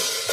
you